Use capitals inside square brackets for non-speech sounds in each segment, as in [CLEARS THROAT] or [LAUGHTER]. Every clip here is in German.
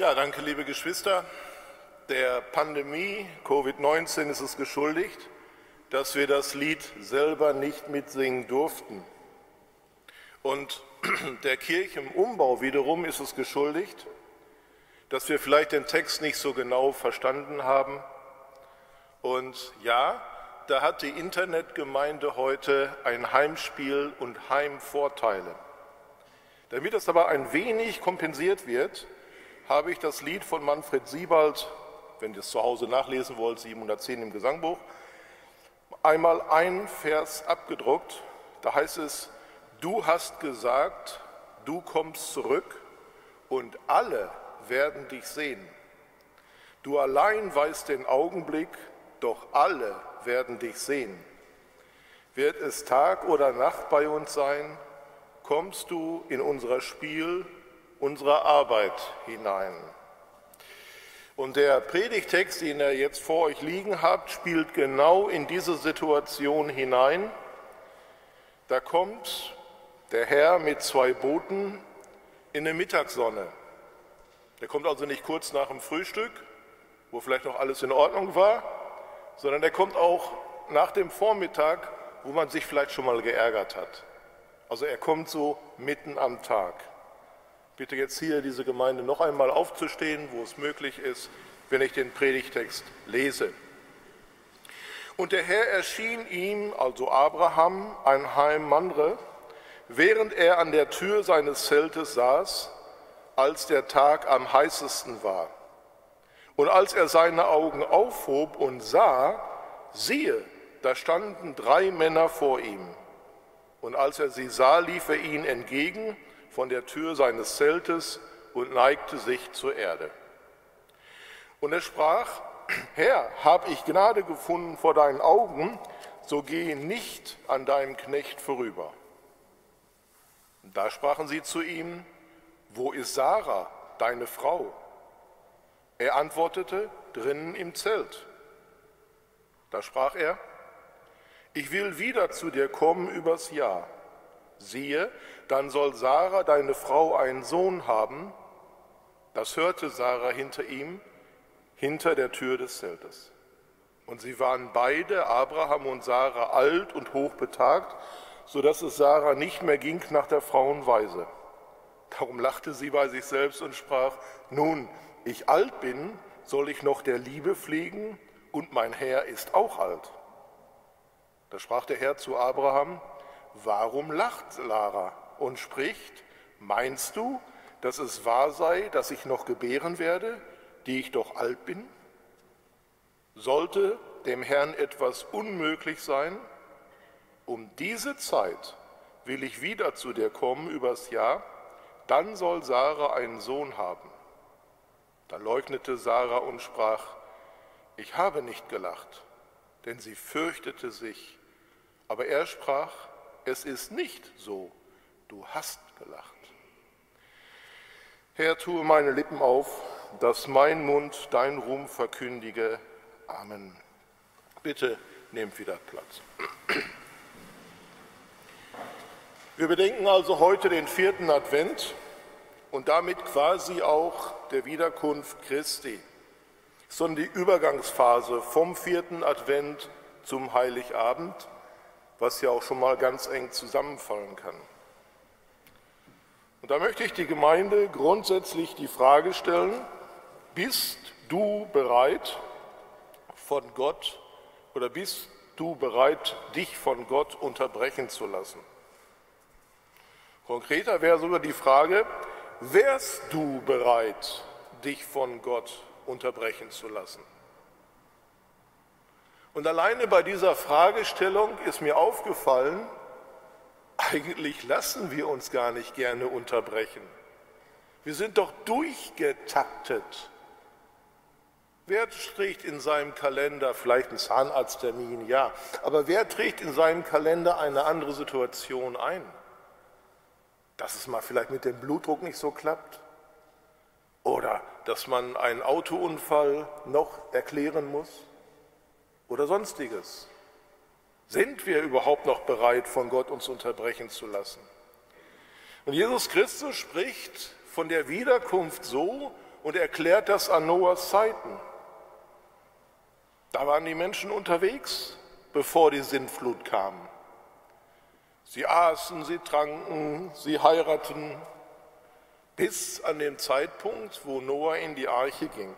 Ja, danke, liebe Geschwister. Der Pandemie Covid-19 ist es geschuldigt, dass wir das Lied selber nicht mitsingen durften. Und [CLEARS THROAT] der Kirche im Umbau wiederum ist es geschuldigt, dass wir vielleicht den Text nicht so genau verstanden haben. Und ja, da hat die Internetgemeinde heute ein Heimspiel und Heimvorteile. Damit es aber ein wenig kompensiert wird, habe ich das Lied von Manfred Siebald, wenn ihr es zu Hause nachlesen wollt, 710 im Gesangbuch, einmal ein Vers abgedruckt. Da heißt es, du hast gesagt, du kommst zurück und alle werden dich sehen. Du allein weißt den Augenblick, doch alle werden dich sehen. Wird es Tag oder Nacht bei uns sein, kommst du in unser Spiel, unsere Arbeit hinein. Und der Predigtext, den ihr jetzt vor euch liegen habt, spielt genau in diese Situation hinein. Da kommt der Herr mit zwei Booten in der Mittagssonne. Der kommt also nicht kurz nach dem Frühstück, wo vielleicht noch alles in Ordnung war, sondern der kommt auch nach dem Vormittag, wo man sich vielleicht schon mal geärgert hat. Also er kommt so mitten am Tag. Bitte jetzt hier diese Gemeinde noch einmal aufzustehen, wo es möglich ist, wenn ich den Predigtext lese. Und der Herr erschien ihm, also Abraham, ein Heim Manre, während er an der Tür seines Zeltes saß, als der Tag am heißesten war. Und als er seine Augen aufhob und sah, siehe, da standen drei Männer vor ihm. Und als er sie sah, lief er ihnen entgegen von der Tür seines Zeltes und neigte sich zur Erde. Und er sprach, Herr, hab ich Gnade gefunden vor deinen Augen, so gehe nicht an deinem Knecht vorüber. Da sprachen sie zu ihm, wo ist Sarah, deine Frau? Er antwortete, drinnen im Zelt. Da sprach er, ich will wieder zu dir kommen übers Jahr. Siehe, dann soll Sarah, deine Frau, einen Sohn haben. Das hörte Sarah hinter ihm, hinter der Tür des Zeltes. Und sie waren beide, Abraham und Sarah, alt und hochbetagt, so dass es Sarah nicht mehr ging nach der Frauenweise. Darum lachte sie bei sich selbst und sprach, nun, ich alt bin, soll ich noch der Liebe pflegen, und mein Herr ist auch alt. Da sprach der Herr zu Abraham, warum lacht Lara und spricht, meinst du, dass es wahr sei, dass ich noch gebären werde, die ich doch alt bin? Sollte dem Herrn etwas unmöglich sein, um diese Zeit will ich wieder zu dir kommen übers Jahr, dann soll Sarah einen Sohn haben. Da leugnete Sarah und sprach, ich habe nicht gelacht, denn sie fürchtete sich aber er sprach, es ist nicht so, du hast gelacht. Herr, tue meine Lippen auf, dass mein Mund dein Ruhm verkündige. Amen. Bitte nehmt wieder Platz. Wir bedenken also heute den vierten Advent und damit quasi auch der Wiederkunft Christi, sondern die Übergangsphase vom vierten Advent zum Heiligabend was ja auch schon mal ganz eng zusammenfallen kann. Und da möchte ich die Gemeinde grundsätzlich die Frage stellen, bist du bereit von Gott oder bist du bereit, dich von Gott unterbrechen zu lassen? Konkreter wäre sogar die Frage, wärst du bereit, dich von Gott unterbrechen zu lassen? Und alleine bei dieser Fragestellung ist mir aufgefallen, eigentlich lassen wir uns gar nicht gerne unterbrechen. Wir sind doch durchgetaktet. Wer trägt in seinem Kalender vielleicht einen Zahnarzttermin? Ja, aber wer trägt in seinem Kalender eine andere Situation ein? Dass es mal vielleicht mit dem Blutdruck nicht so klappt? Oder dass man einen Autounfall noch erklären muss? Oder sonstiges? Sind wir überhaupt noch bereit, von Gott uns unterbrechen zu lassen? Und Jesus Christus spricht von der Wiederkunft so und erklärt das an Noahs Zeiten. Da waren die Menschen unterwegs, bevor die Sintflut kam. Sie aßen, sie tranken, sie heirateten, bis an den Zeitpunkt, wo Noah in die Arche ging.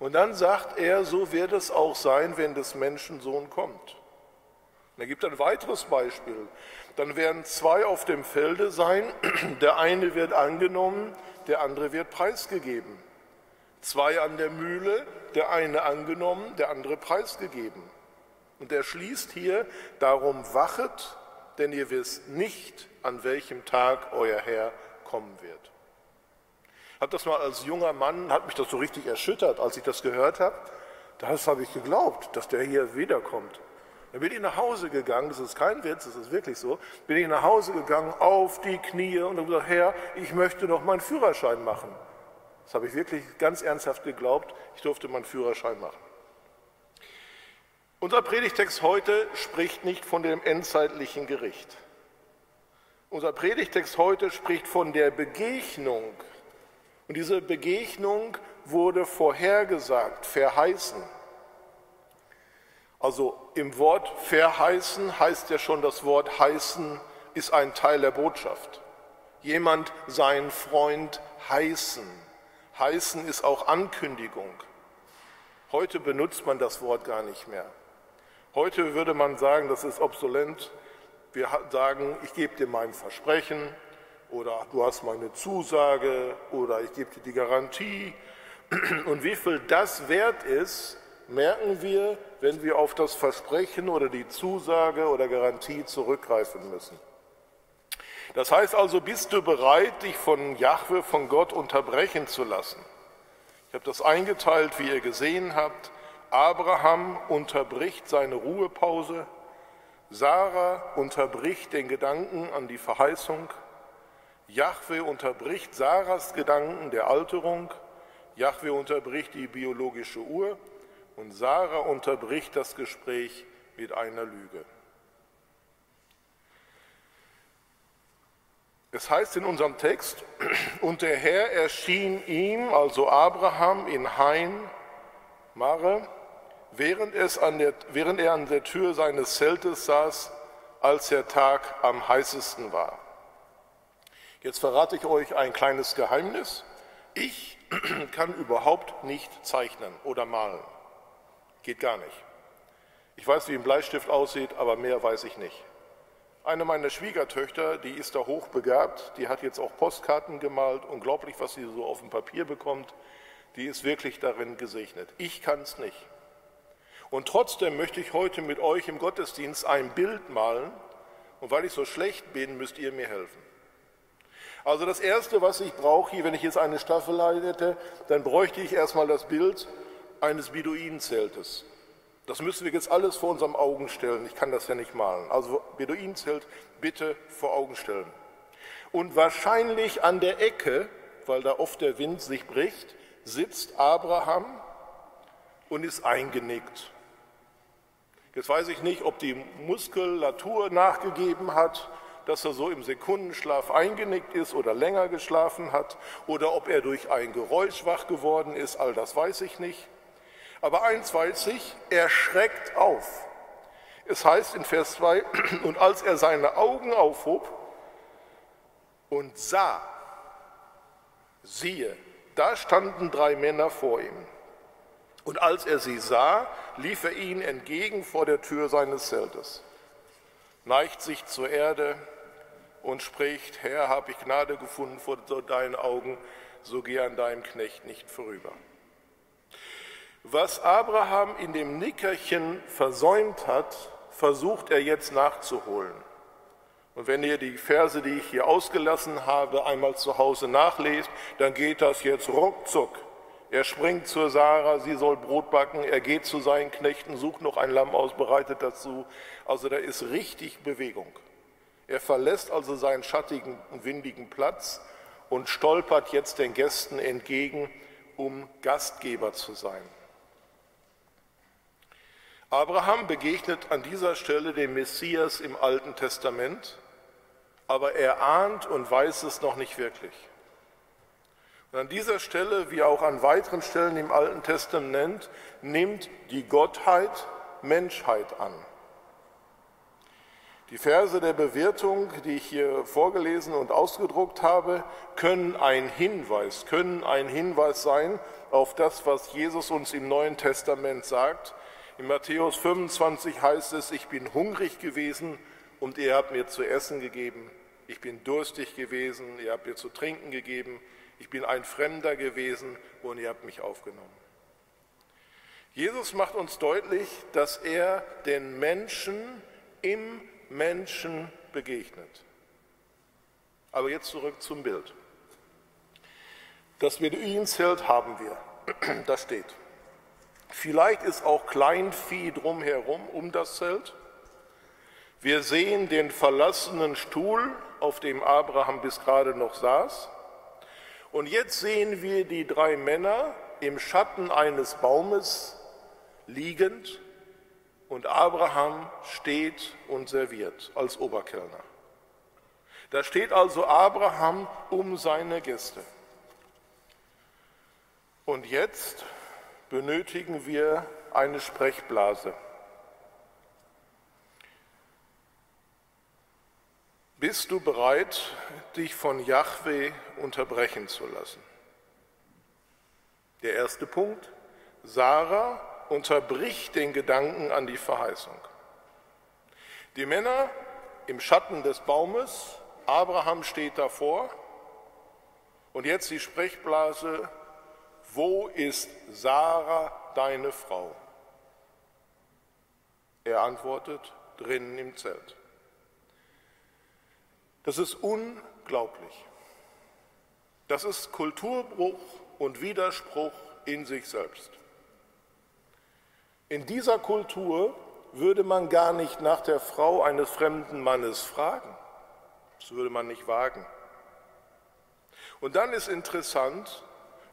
Und dann sagt er, so wird es auch sein, wenn des Menschensohn kommt. Und er gibt ein weiteres Beispiel. Dann werden zwei auf dem Felde sein, [CLEARS THROAT] der eine wird angenommen, der andere wird preisgegeben. Zwei an der Mühle, der eine angenommen, der andere preisgegeben. Und er schließt hier, darum wachet denn ihr wisst nicht, an welchem Tag euer Herr kommen wird. Habe das mal als junger Mann, hat mich das so richtig erschüttert, als ich das gehört habe. Das habe ich geglaubt, dass der hier wiederkommt. Dann bin ich nach Hause gegangen, das ist kein Witz, das ist wirklich so, bin ich nach Hause gegangen, auf die Knie und habe gesagt, Herr, ich möchte noch meinen Führerschein machen. Das habe ich wirklich ganz ernsthaft geglaubt, ich durfte meinen Führerschein machen. Unser Predigtext heute spricht nicht von dem endzeitlichen Gericht. Unser Predigtext heute spricht von der Begegnung. Und diese Begegnung wurde vorhergesagt, verheißen. Also im Wort verheißen heißt ja schon, das Wort heißen ist ein Teil der Botschaft. Jemand seinen Freund heißen. Heißen ist auch Ankündigung. Heute benutzt man das Wort gar nicht mehr. Heute würde man sagen, das ist obsolet. Wir sagen, ich gebe dir mein Versprechen oder du hast meine Zusage oder ich gebe dir die Garantie. Und wie viel das wert ist, merken wir, wenn wir auf das Versprechen oder die Zusage oder Garantie zurückgreifen müssen. Das heißt also, bist du bereit, dich von Jahwe, von Gott unterbrechen zu lassen? Ich habe das eingeteilt, wie ihr gesehen habt. Abraham unterbricht seine Ruhepause, Sarah unterbricht den Gedanken an die Verheißung, Jahwe unterbricht Sarahs Gedanken der Alterung, Jahwe unterbricht die biologische Uhr und Sarah unterbricht das Gespräch mit einer Lüge. Es heißt in unserem Text, [CLEARS THROAT] und der Herr erschien ihm, also Abraham, in Hain, Mare, während, der, während er an der Tür seines Zeltes saß, als der Tag am heißesten war. Jetzt verrate ich euch ein kleines Geheimnis. Ich [CLEARS THROAT] kann überhaupt nicht zeichnen oder malen. Geht gar nicht. Ich weiß, wie ein Bleistift aussieht, aber mehr weiß ich nicht. Eine meiner Schwiegertöchter, die ist da hochbegabt, die hat jetzt auch Postkarten gemalt. Unglaublich, was sie so auf dem Papier bekommt. Die ist wirklich darin gesegnet. Ich kann es nicht. Und trotzdem möchte ich heute mit euch im Gottesdienst ein Bild malen. Und weil ich so schlecht bin, müsst ihr mir helfen. Also das Erste, was ich brauche hier, wenn ich jetzt eine Staffelei hätte, dann bräuchte ich erstmal das Bild eines Beduinenzeltes. Das müssen wir jetzt alles vor unseren Augen stellen. Ich kann das ja nicht malen. Also Beduinenzelt bitte vor Augen stellen. Und wahrscheinlich an der Ecke, weil da oft der Wind sich bricht, sitzt Abraham und ist eingenickt. Jetzt weiß ich nicht, ob die Muskulatur nachgegeben hat, dass er so im Sekundenschlaf eingenickt ist oder länger geschlafen hat oder ob er durch ein Geräusch wach geworden ist, all das weiß ich nicht. Aber eins weiß ich, er schreckt auf. Es heißt in Vers 2, [CLEARS THROAT] und als er seine Augen aufhob und sah, siehe, da standen drei Männer vor ihm. Und als er sie sah, lief er ihnen entgegen vor der Tür seines Zeltes, neigt sich zur Erde und spricht, Herr, habe ich Gnade gefunden vor deinen Augen, so geh an deinem Knecht nicht vorüber. Was Abraham in dem Nickerchen versäumt hat, versucht er jetzt nachzuholen. Und wenn ihr die Verse, die ich hier ausgelassen habe, einmal zu Hause nachlest, dann geht das jetzt ruckzuck. Er springt zur Sarah, sie soll Brot backen, er geht zu seinen Knechten, sucht noch ein Lamm aus, bereitet dazu. Also da ist richtig Bewegung. Er verlässt also seinen schattigen und windigen Platz und stolpert jetzt den Gästen entgegen, um Gastgeber zu sein. Abraham begegnet an dieser Stelle dem Messias im Alten Testament, aber er ahnt und weiß es noch nicht wirklich. Und an dieser Stelle, wie auch an weiteren Stellen im Alten Testament, nimmt die Gottheit Menschheit an. Die Verse der Bewirtung, die ich hier vorgelesen und ausgedruckt habe, können ein Hinweis, können ein Hinweis sein auf das, was Jesus uns im Neuen Testament sagt. In Matthäus 25 heißt es, ich bin hungrig gewesen und ihr habt mir zu essen gegeben. Ich bin durstig gewesen, ihr habt mir zu trinken gegeben. Ich bin ein Fremder gewesen und ihr habt mich aufgenommen. Jesus macht uns deutlich, dass er den Menschen im Menschen begegnet. Aber jetzt zurück zum Bild. Das Beduinenzelt haben wir. [CLEARS THROAT] Da steht. Vielleicht ist auch Kleinvieh drumherum um das Zelt. Wir sehen den verlassenen Stuhl, auf dem Abraham bis gerade noch saß. Und jetzt sehen wir die drei Männer im Schatten eines Baumes liegend und Abraham steht und serviert als Oberkellner. Da steht also Abraham um seine Gäste. Und jetzt benötigen wir eine Sprechblase. Bist du bereit, dich von Yahweh unterbrechen zu lassen? Der erste Punkt. Sarah unterbricht den Gedanken an die Verheißung. Die Männer im Schatten des Baumes, Abraham steht davor und jetzt die Sprechblase, wo ist Sarah, deine Frau? Er antwortet, drinnen im Zelt. Das ist unglaublich. Das ist Kulturbruch und Widerspruch in sich selbst. In dieser Kultur würde man gar nicht nach der Frau eines fremden Mannes fragen. Das würde man nicht wagen. Und dann ist interessant,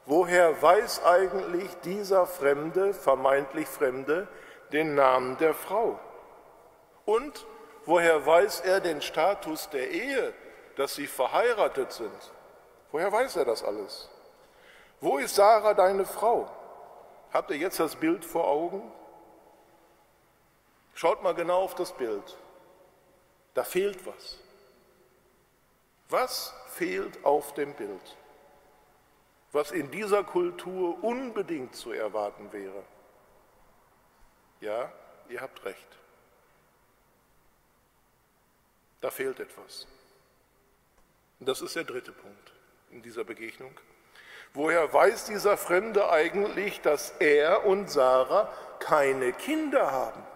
woher weiß eigentlich dieser Fremde, vermeintlich Fremde, den Namen der Frau? Und woher weiß er den Status der Ehe, dass sie verheiratet sind? Woher weiß er das alles? Wo ist Sarah deine Frau? Habt ihr jetzt das Bild vor Augen? Schaut mal genau auf das Bild. Da fehlt was. Was fehlt auf dem Bild? Was in dieser Kultur unbedingt zu erwarten wäre? Ja, ihr habt recht. Da fehlt etwas. Und das ist der dritte Punkt in dieser Begegnung. Woher weiß dieser Fremde eigentlich, dass er und Sarah keine Kinder haben?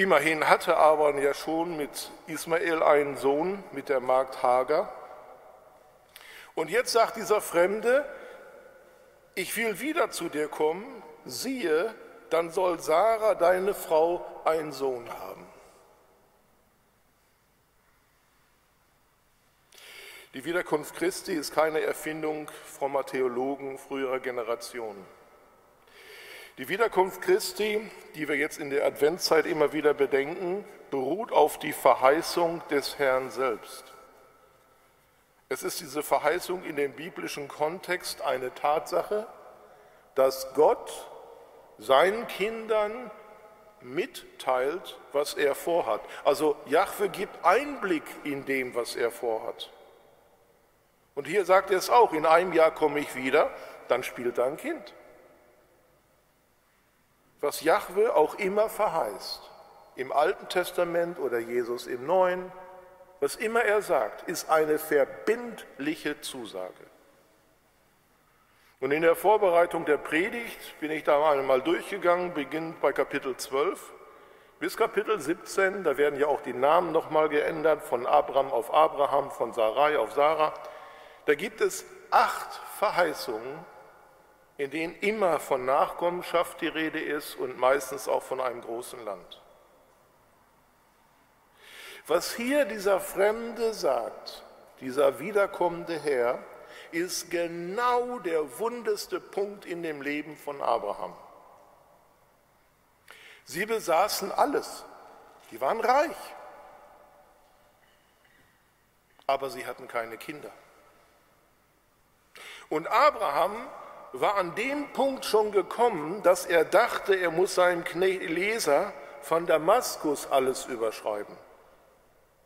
Immerhin hatte Abraham ja schon mit Ismael einen Sohn, mit der Magd Hagar. Und jetzt sagt dieser Fremde, ich will wieder zu dir kommen, siehe, dann soll Sarah, deine Frau, einen Sohn haben. Die Wiederkunft Christi ist keine Erfindung frommer Theologen früherer Generationen. Die Wiederkunft Christi, die wir jetzt in der Adventszeit immer wieder bedenken, beruht auf die Verheißung des Herrn selbst. Es ist diese Verheißung in dem biblischen Kontext eine Tatsache, dass Gott seinen Kindern mitteilt, was er vorhat. Also Jahwe gibt Einblick in dem, was er vorhat. Und hier sagt er es auch, in einem Jahr komme ich wieder, dann spielt da ein Kind was Jahwe auch immer verheißt, im Alten Testament oder Jesus im Neuen, was immer er sagt, ist eine verbindliche Zusage. Und in der Vorbereitung der Predigt bin ich da einmal durchgegangen, beginnt bei Kapitel 12 bis Kapitel 17, da werden ja auch die Namen nochmal geändert, von Abraham auf Abraham, von Sarai auf Sarah. Da gibt es acht Verheißungen, in denen immer von Nachkommenschaft die Rede ist und meistens auch von einem großen Land. Was hier dieser Fremde sagt, dieser wiederkommende Herr, ist genau der wundeste Punkt in dem Leben von Abraham. Sie besaßen alles, die waren reich. aber sie hatten keine Kinder. Und Abraham war an dem Punkt schon gekommen, dass er dachte, er muss seinem Leser von Damaskus alles überschreiben.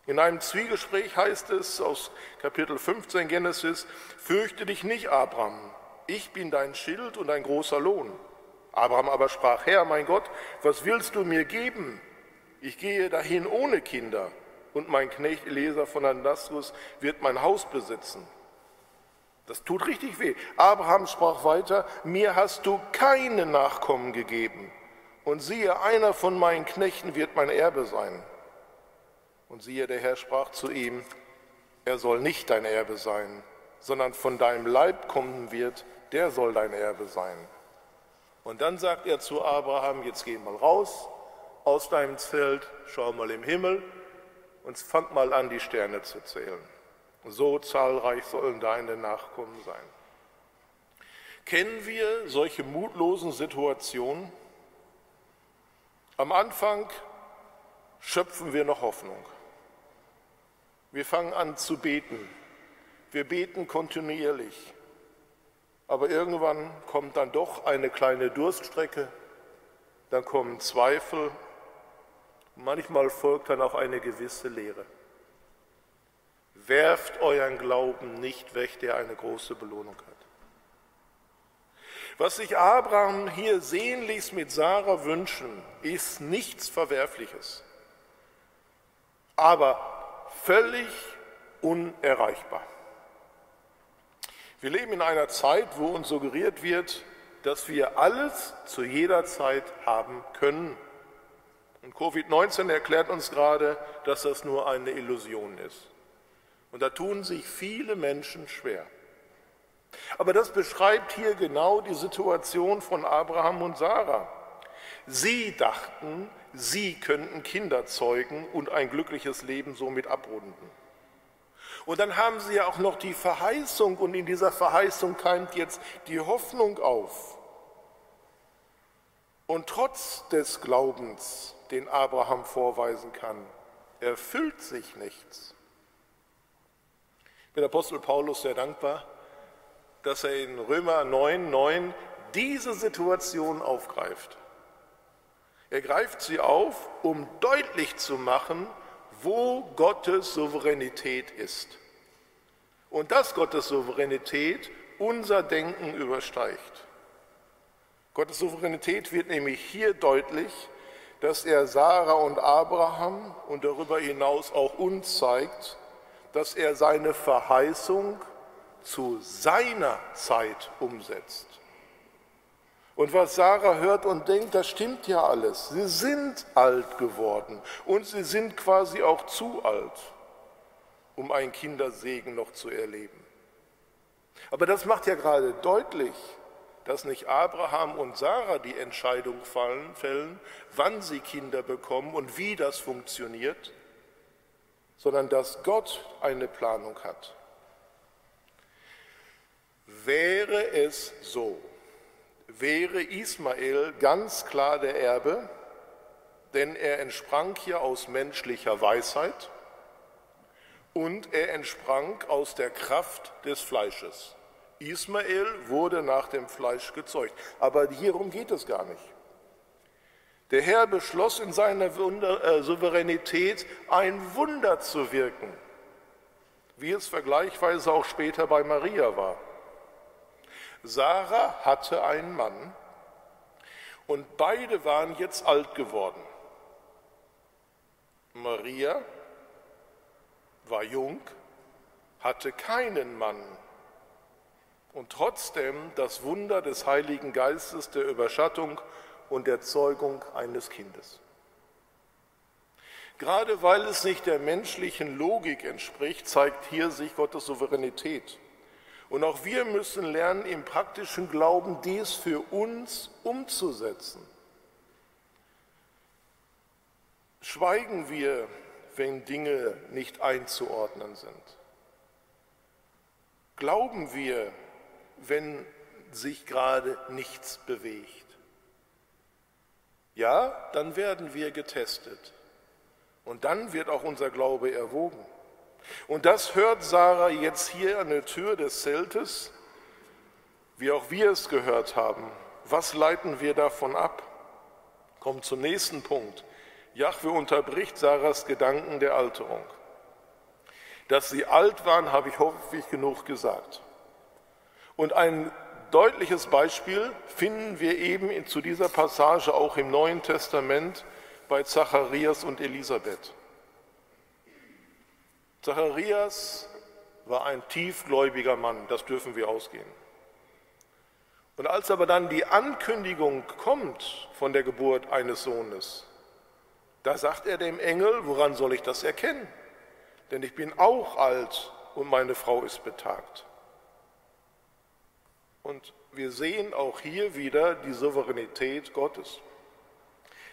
In einem Zwiegespräch heißt es aus Kapitel 15 Genesis, fürchte dich nicht, Abraham, ich bin dein Schild und ein großer Lohn. Abraham aber sprach, Herr, mein Gott, was willst du mir geben? Ich gehe dahin ohne Kinder und mein Knecht Eliezer von Damaskus wird mein Haus besitzen. Das tut richtig weh. Abraham sprach weiter, mir hast du keine Nachkommen gegeben. Und siehe, einer von meinen Knechten wird mein Erbe sein. Und siehe, der Herr sprach zu ihm, er soll nicht dein Erbe sein, sondern von deinem Leib kommen wird, der soll dein Erbe sein. Und dann sagt er zu Abraham, jetzt geh mal raus aus deinem Zelt, schau mal im Himmel und fang mal an, die Sterne zu zählen. So zahlreich sollen deine Nachkommen sein. Kennen wir solche mutlosen Situationen? Am Anfang schöpfen wir noch Hoffnung. Wir fangen an zu beten. Wir beten kontinuierlich. Aber irgendwann kommt dann doch eine kleine Durststrecke, dann kommen Zweifel, manchmal folgt dann auch eine gewisse Leere. Werft euren Glauben nicht weg, der eine große Belohnung hat. Was sich Abraham hier sehnlichst mit Sarah wünschen, ist nichts Verwerfliches, aber völlig unerreichbar. Wir leben in einer Zeit, wo uns suggeriert wird, dass wir alles zu jeder Zeit haben können. Und Covid-19 erklärt uns gerade, dass das nur eine Illusion ist. Und da tun sich viele Menschen schwer. Aber das beschreibt hier genau die Situation von Abraham und Sarah. Sie dachten, sie könnten Kinder zeugen und ein glückliches Leben somit abrunden. Und dann haben sie ja auch noch die Verheißung und in dieser Verheißung keimt jetzt die Hoffnung auf. Und trotz des Glaubens, den Abraham vorweisen kann, erfüllt sich nichts bin Apostel Paulus sehr dankbar, dass er in Römer 9, 9 diese Situation aufgreift. Er greift sie auf, um deutlich zu machen, wo Gottes Souveränität ist. Und dass Gottes Souveränität unser Denken übersteigt. Gottes Souveränität wird nämlich hier deutlich, dass er Sarah und Abraham und darüber hinaus auch uns zeigt, dass er seine Verheißung zu seiner Zeit umsetzt. Und was Sarah hört und denkt, das stimmt ja alles. Sie sind alt geworden und sie sind quasi auch zu alt, um einen Kindersegen noch zu erleben. Aber das macht ja gerade deutlich, dass nicht Abraham und Sarah die Entscheidung fallen, fällen, wann sie Kinder bekommen und wie das funktioniert, sondern dass Gott eine Planung hat. Wäre es so, wäre Ismael ganz klar der Erbe, denn er entsprang hier aus menschlicher Weisheit und er entsprang aus der Kraft des Fleisches. Ismael wurde nach dem Fleisch gezeugt, aber hierum geht es gar nicht. Der Herr beschloss in seiner Wunder, äh, Souveränität ein Wunder zu wirken, wie es vergleichsweise auch später bei Maria war. Sarah hatte einen Mann und beide waren jetzt alt geworden. Maria war jung, hatte keinen Mann und trotzdem das Wunder des Heiligen Geistes der Überschattung und der Zeugung eines Kindes. Gerade weil es nicht der menschlichen Logik entspricht, zeigt hier sich Gottes Souveränität. Und auch wir müssen lernen, im praktischen Glauben dies für uns umzusetzen. Schweigen wir, wenn Dinge nicht einzuordnen sind. Glauben wir, wenn sich gerade nichts bewegt. Ja, dann werden wir getestet. Und dann wird auch unser Glaube erwogen. Und das hört Sarah jetzt hier an der Tür des Zeltes, wie auch wir es gehört haben. Was leiten wir davon ab? Kommt zum nächsten Punkt. Jahwe unterbricht Sarahs Gedanken der Alterung. Dass sie alt waren, habe ich häufig genug gesagt. Und ein deutliches Beispiel finden wir eben zu dieser Passage auch im Neuen Testament bei Zacharias und Elisabeth. Zacharias war ein tiefgläubiger Mann, das dürfen wir ausgehen. Und als aber dann die Ankündigung kommt von der Geburt eines Sohnes, da sagt er dem Engel, woran soll ich das erkennen? Denn ich bin auch alt und meine Frau ist betagt. Und wir sehen auch hier wieder die Souveränität Gottes,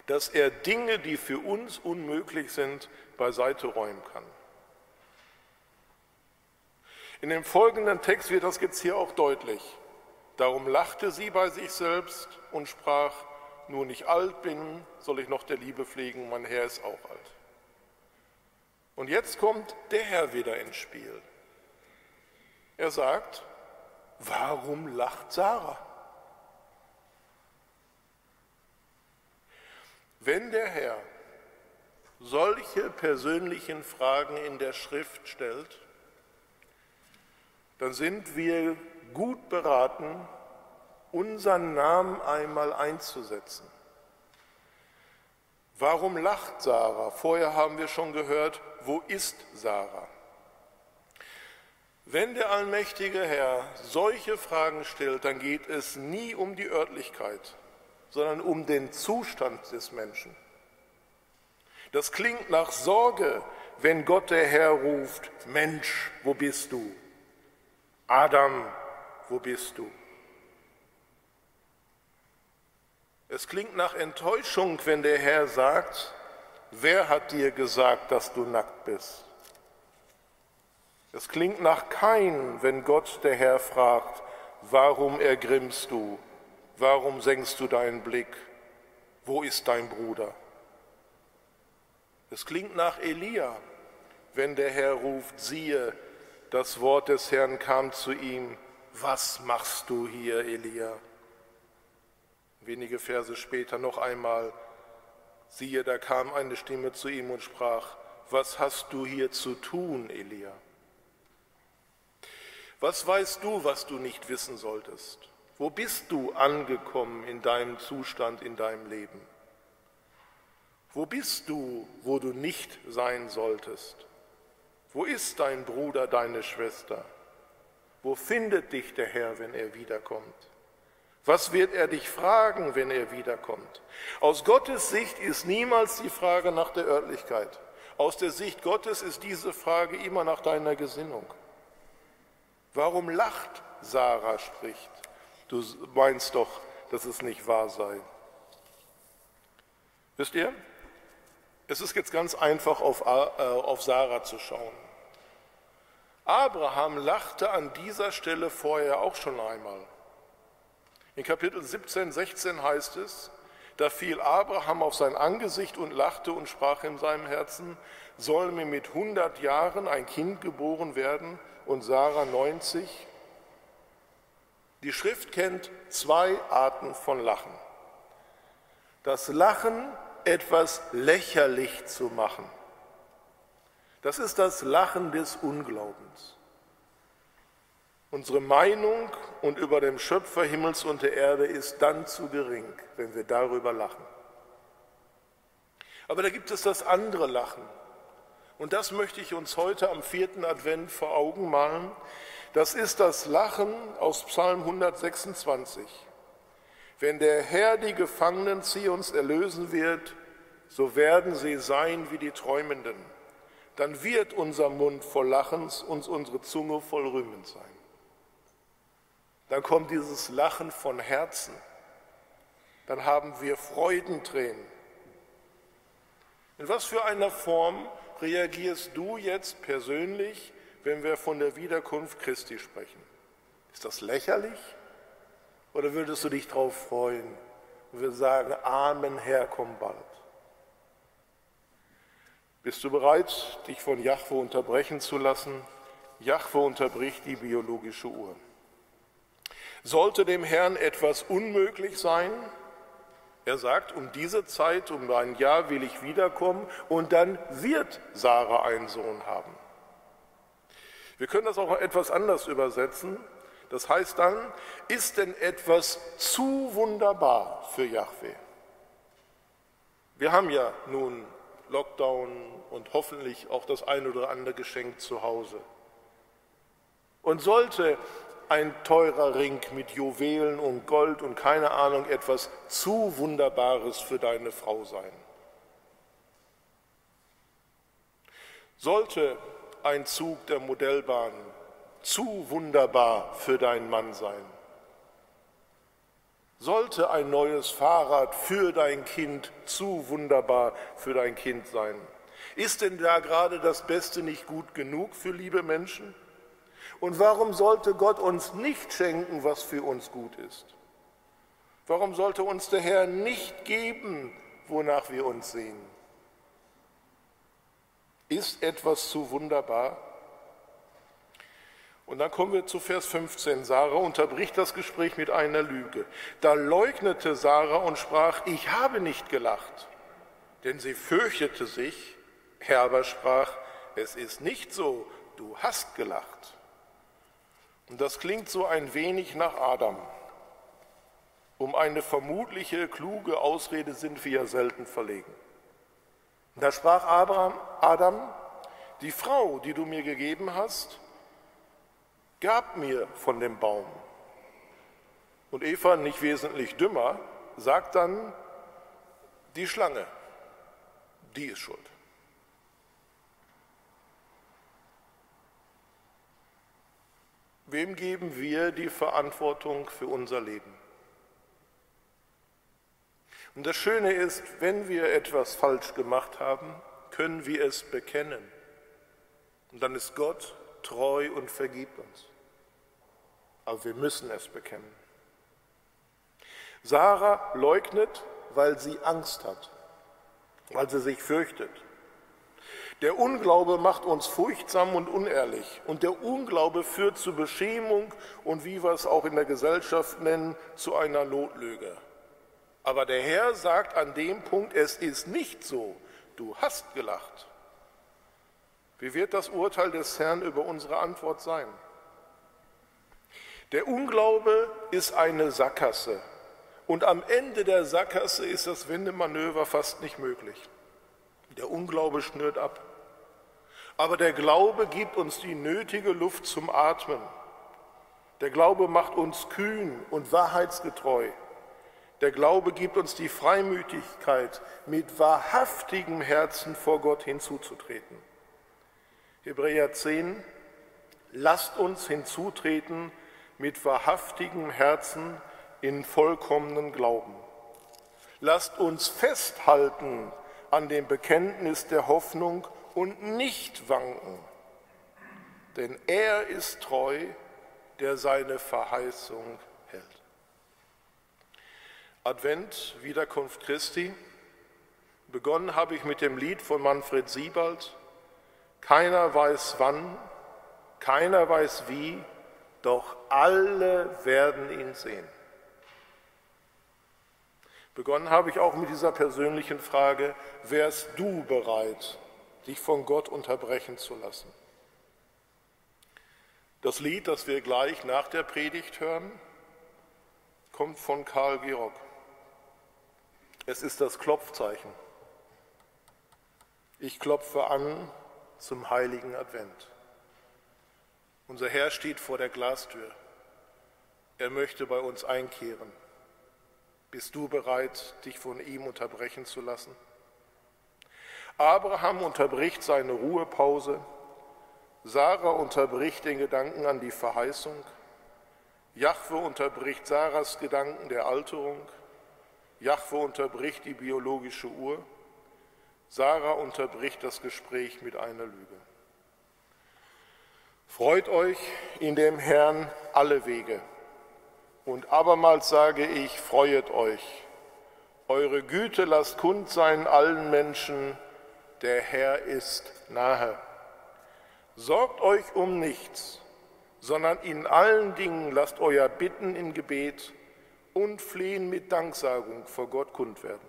dass er Dinge, die für uns unmöglich sind, beiseite räumen kann. In dem folgenden Text wird das jetzt hier auch deutlich. Darum lachte sie bei sich selbst und sprach, nur ich alt bin, soll ich noch der Liebe pflegen, mein Herr ist auch alt. Und jetzt kommt der Herr wieder ins Spiel. Er sagt, warum lacht Sarah? Wenn der Herr solche persönlichen Fragen in der Schrift stellt, dann sind wir gut beraten, unseren Namen einmal einzusetzen. Warum lacht Sarah? Vorher haben wir schon gehört, wo ist Sarah? Wenn der allmächtige Herr solche Fragen stellt, dann geht es nie um die Örtlichkeit, sondern um den Zustand des Menschen. Das klingt nach Sorge, wenn Gott der Herr ruft, Mensch, wo bist du? Adam, wo bist du? Es klingt nach Enttäuschung, wenn der Herr sagt, wer hat dir gesagt, dass du nackt bist? Es klingt nach kein, wenn Gott der Herr fragt, warum ergrimmst du? Warum senkst du deinen Blick? Wo ist dein Bruder? Es klingt nach Elia, wenn der Herr ruft, siehe, das Wort des Herrn kam zu ihm, was machst du hier, Elia? Wenige Verse später noch einmal, siehe, da kam eine Stimme zu ihm und sprach, was hast du hier zu tun, Elia? Was weißt du, was du nicht wissen solltest? Wo bist du angekommen in deinem Zustand, in deinem Leben? Wo bist du, wo du nicht sein solltest? Wo ist dein Bruder, deine Schwester? Wo findet dich der Herr, wenn er wiederkommt? Was wird er dich fragen, wenn er wiederkommt? Aus Gottes Sicht ist niemals die Frage nach der Örtlichkeit. Aus der Sicht Gottes ist diese Frage immer nach deiner Gesinnung. Warum lacht Sarah spricht? Du meinst doch, dass es nicht wahr sei. Wisst ihr, es ist jetzt ganz einfach, auf, äh, auf Sarah zu schauen. Abraham lachte an dieser Stelle vorher auch schon einmal. In Kapitel 17, 16 heißt es, da fiel Abraham auf sein Angesicht und lachte und sprach in seinem Herzen, soll mir mit 100 Jahren ein Kind geboren werden und Sarah 90? Die Schrift kennt zwei Arten von Lachen. Das Lachen etwas lächerlich zu machen. Das ist das Lachen des Unglaubens. Unsere Meinung und über dem Schöpfer Himmels und der Erde ist dann zu gering, wenn wir darüber lachen. Aber da gibt es das andere Lachen. Und das möchte ich uns heute am vierten Advent vor Augen malen. Das ist das Lachen aus Psalm 126. Wenn der Herr die Gefangenen Zions erlösen wird, so werden sie sein wie die Träumenden. Dann wird unser Mund voll Lachens und unsere Zunge voll Rühmens sein. Dann kommt dieses Lachen von Herzen. Dann haben wir Freudentränen. In was für einer Form reagierst du jetzt persönlich, wenn wir von der Wiederkunft Christi sprechen? Ist das lächerlich? Oder würdest du dich darauf freuen und wir sagen, Amen, Herr, komm bald? Bist du bereit, dich von Jahwe unterbrechen zu lassen? Jahwe unterbricht die biologische Uhr. Sollte dem Herrn etwas unmöglich sein, er sagt, um diese Zeit, um ein Jahr will ich wiederkommen und dann wird Sarah einen Sohn haben. Wir können das auch etwas anders übersetzen. Das heißt dann, ist denn etwas zu wunderbar für Yahweh? Wir haben ja nun Lockdown und hoffentlich auch das ein oder andere Geschenk zu Hause. Und sollte ein teurer Ring mit Juwelen und Gold und keine Ahnung etwas zu Wunderbares für deine Frau sein? Sollte ein Zug der Modellbahn zu wunderbar für deinen Mann sein? Sollte ein neues Fahrrad für dein Kind zu wunderbar für dein Kind sein? Ist denn da gerade das Beste nicht gut genug für liebe Menschen? Und warum sollte Gott uns nicht schenken, was für uns gut ist? Warum sollte uns der Herr nicht geben, wonach wir uns sehen? Ist etwas zu wunderbar? Und dann kommen wir zu Vers 15. Sarah unterbricht das Gespräch mit einer Lüge. Da leugnete Sarah und sprach, ich habe nicht gelacht, denn sie fürchtete sich. Er aber sprach, es ist nicht so, du hast gelacht. Und das klingt so ein wenig nach Adam. Um eine vermutliche kluge Ausrede sind wir ja selten verlegen. Da sprach Abraham, Adam, die Frau, die du mir gegeben hast, gab mir von dem Baum. Und Eva, nicht wesentlich dümmer, sagt dann, die Schlange, die ist schuld. Wem geben wir die Verantwortung für unser Leben? Und das Schöne ist, wenn wir etwas falsch gemacht haben, können wir es bekennen. Und dann ist Gott treu und vergibt uns aber wir müssen es bekennen. Sarah leugnet, weil sie Angst hat, weil sie sich fürchtet. Der Unglaube macht uns furchtsam und unehrlich und der Unglaube führt zu Beschämung und wie wir es auch in der Gesellschaft nennen, zu einer Notlüge. Aber der Herr sagt an dem Punkt, es ist nicht so, du hast gelacht. Wie wird das Urteil des Herrn über unsere Antwort sein? Der Unglaube ist eine Sackgasse. Und am Ende der Sackgasse ist das Wendemanöver fast nicht möglich. Der Unglaube schnürt ab. Aber der Glaube gibt uns die nötige Luft zum Atmen. Der Glaube macht uns kühn und wahrheitsgetreu. Der Glaube gibt uns die Freimütigkeit, mit wahrhaftigem Herzen vor Gott hinzuzutreten. Hebräer 10, lasst uns hinzutreten mit wahrhaftigem Herzen in vollkommenen Glauben. Lasst uns festhalten an dem Bekenntnis der Hoffnung und nicht wanken, denn er ist treu, der seine Verheißung hält. Advent, Wiederkunft Christi. Begonnen habe ich mit dem Lied von Manfred Siebald. Keiner weiß wann, keiner weiß wie, doch alle werden ihn sehen. Begonnen habe ich auch mit dieser persönlichen Frage, wärst du bereit, dich von Gott unterbrechen zu lassen? Das Lied, das wir gleich nach der Predigt hören, kommt von Karl Georg. Es ist das Klopfzeichen. Ich klopfe an zum heiligen Advent. Unser Herr steht vor der Glastür. Er möchte bei uns einkehren. Bist du bereit, dich von ihm unterbrechen zu lassen? Abraham unterbricht seine Ruhepause. Sarah unterbricht den Gedanken an die Verheißung. Jahwe unterbricht Sarahs Gedanken der Alterung. Jahwe unterbricht die biologische Uhr. Sarah unterbricht das Gespräch mit einer Lüge. Freut euch in dem Herrn alle Wege. Und abermals sage ich, freuet euch. Eure Güte lasst kund sein allen Menschen, der Herr ist nahe. Sorgt euch um nichts, sondern in allen Dingen lasst euer Bitten in Gebet und Flehen mit Danksagung vor Gott kund werden.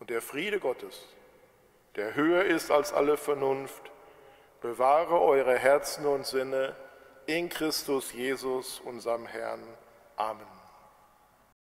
Und der Friede Gottes, der höher ist als alle Vernunft, bewahre eure Herzen und Sinne in Christus Jesus, unserem Herrn. Amen.